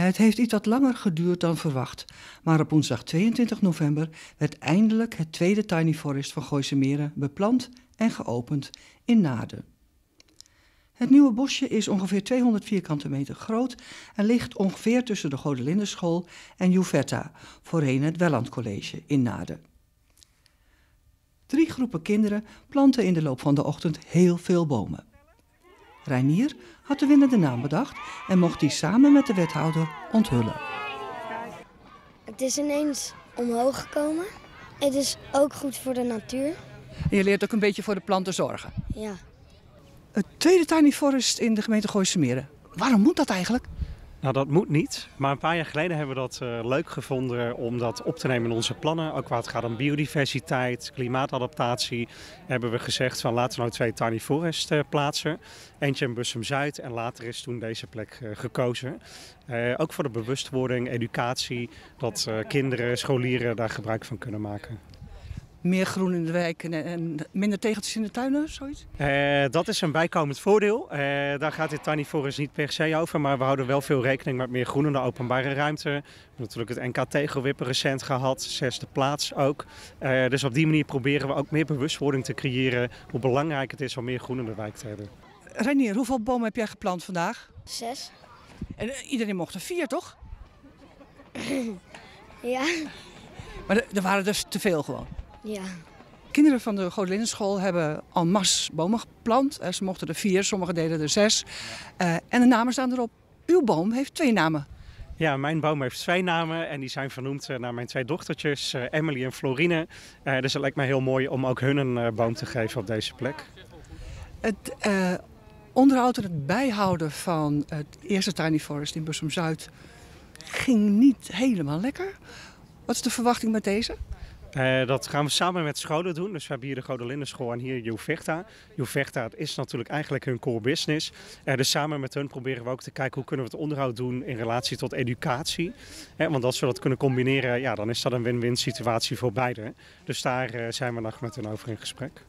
Het heeft iets wat langer geduurd dan verwacht, maar op woensdag 22 november werd eindelijk het tweede Tiny Forest van Gooise Meren beplant en geopend in Naarden. Het nieuwe bosje is ongeveer 200 vierkante meter groot en ligt ongeveer tussen de Godelindenschool en Juvetta, voorheen het Welland College in Naarden. Drie groepen kinderen planten in de loop van de ochtend heel veel bomen. Reinier had de winnende naam bedacht en mocht die samen met de wethouder onthullen. Het is ineens omhoog gekomen. Het is ook goed voor de natuur. En je leert ook een beetje voor de planten zorgen. Ja. Het tweede Tiny Forest in de gemeente Gooise Meren. Waarom moet dat eigenlijk? Nou, dat moet niet. Maar een paar jaar geleden hebben we dat uh, leuk gevonden om dat op te nemen in onze plannen. Ook waar het gaat om biodiversiteit, klimaatadaptatie. Hebben we gezegd van laten we nou twee tiny forest uh, plaatsen. Eentje in Bussum Zuid en later is toen deze plek uh, gekozen. ook voor de bewustwording, educatie, dat kinderen, scholieren daar gebruik van kunnen maken meer groen in de wijk en, minder tegeltjes in de tuinen, zoiets? Uh, dat is een bijkomend voordeel. Uh, daar gaat dit Tiny Forest niet per se over, maar we houden wel veel rekening met meer groen in de openbare ruimte. We hebben natuurlijk het NK Tegelwippen recent gehad, zesde plaats ook. Uh, dus op die manier proberen we ook meer bewustwording te creëren hoe belangrijk het is om meer groen in de wijk te hebben. Renier, hoeveel bomen heb jij geplant vandaag? Zes. En iedereen mocht er vier, toch? ja. Maar er waren dus te veel gewoon? Ja. Kinderen van de Godelinnenschool hebben al mas bomen geplant. Eh, ze mochten er vier, sommigen deden er zes. Uh, en de namen staan erop. Uw boom heeft twee namen. Ja, mijn boom heeft twee namen en die zijn vernoemd eh, naar mijn twee dochtertjes, Emily en Florine. dus het lijkt mij heel mooi om ook hun een boom te geven op deze plek. Het onderhoud en het bijhouden van het eerste Tiny Forest in Bussum-Zuid ging niet helemaal lekker. Wat is de verwachting met deze? Uh, dat gaan we samen met scholen doen. Dus we hebben hier de Godelinnenschool en hier Juvechta. Juvechta is natuurlijk eigenlijk hun core business. Uh, dus samen met hun proberen we ook te kijken hoe kunnen we het onderhoud doen in relatie tot educatie. Uh, want als we dat kunnen combineren, ja, dan is dat een win-win situatie voor beide. Dus daar zijn we nog met hen over in gesprek.